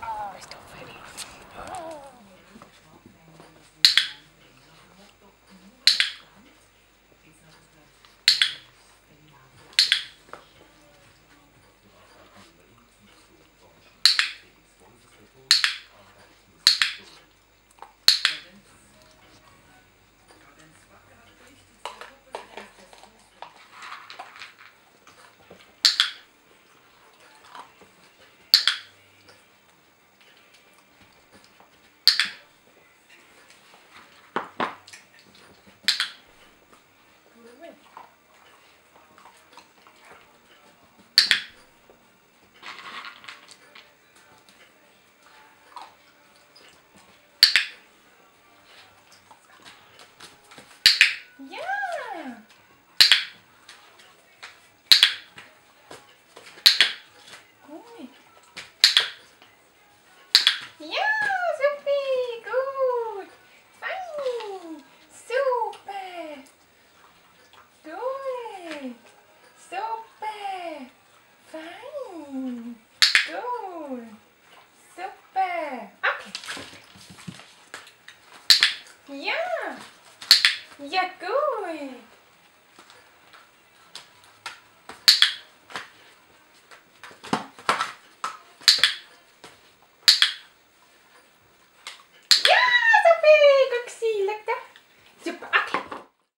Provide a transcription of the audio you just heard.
Crystal Fairy. Ja! Yeah, gut!